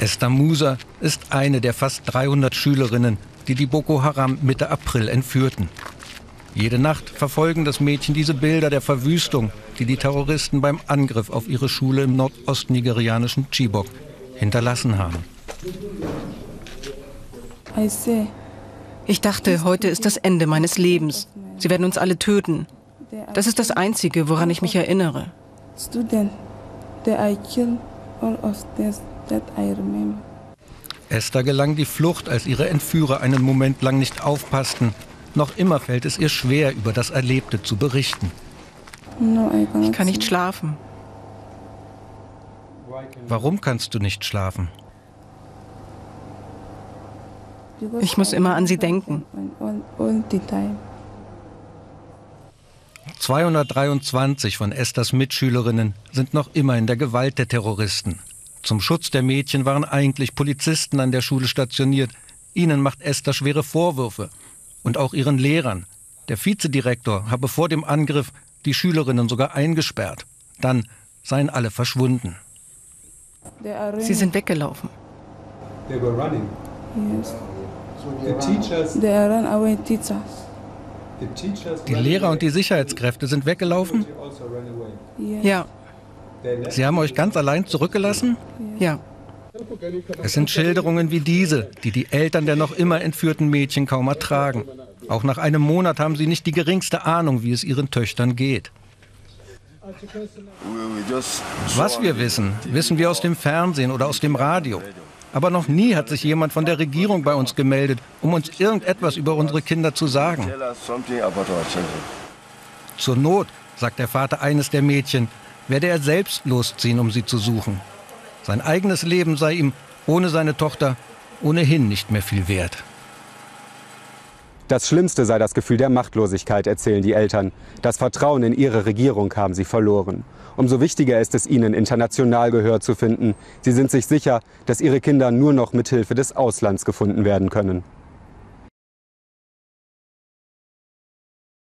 Esther Musa ist eine der fast 300 Schülerinnen, die die Boko Haram Mitte April entführten. Jede Nacht verfolgen das Mädchen diese Bilder der Verwüstung, die die Terroristen beim Angriff auf ihre Schule im nordostnigerianischen Chibok hinterlassen haben. Ich dachte, heute ist das Ende meines Lebens. Sie werden uns alle töten. Das ist das Einzige, woran ich mich erinnere. Esther gelang die Flucht, als ihre Entführer einen Moment lang nicht aufpassten. Noch immer fällt es ihr schwer, über das Erlebte zu berichten. Ich kann nicht schlafen. Warum kannst du nicht schlafen? Ich muss immer an sie denken. 223 von Esthers Mitschülerinnen sind noch immer in der Gewalt der Terroristen. Zum Schutz der Mädchen waren eigentlich Polizisten an der Schule stationiert. Ihnen macht Esther schwere Vorwürfe. Und auch ihren Lehrern. Der Vizedirektor habe vor dem Angriff die Schülerinnen sogar eingesperrt. Dann seien alle verschwunden. Sie sind weggelaufen. They were running. Yes. Die Lehrer und die Sicherheitskräfte sind weggelaufen? Also. Ja. Sie haben euch ganz allein zurückgelassen? ja. Es sind Schilderungen wie diese, die die Eltern der noch immer entführten Mädchen kaum ertragen. Auch nach einem Monat haben sie nicht die geringste Ahnung, wie es ihren Töchtern geht. Was wir wissen, wissen wir aus dem Fernsehen oder aus dem Radio. Aber noch nie hat sich jemand von der Regierung bei uns gemeldet, um uns irgendetwas über unsere Kinder zu sagen. Zur Not, sagt der Vater eines der Mädchen, werde er selbst losziehen, um sie zu suchen. Sein eigenes Leben sei ihm ohne seine Tochter ohnehin nicht mehr viel wert. Das Schlimmste sei das Gefühl der Machtlosigkeit, erzählen die Eltern. Das Vertrauen in ihre Regierung haben sie verloren. Umso wichtiger ist es ihnen, international Gehör zu finden. Sie sind sich sicher, dass ihre Kinder nur noch mit Hilfe des Auslands gefunden werden können.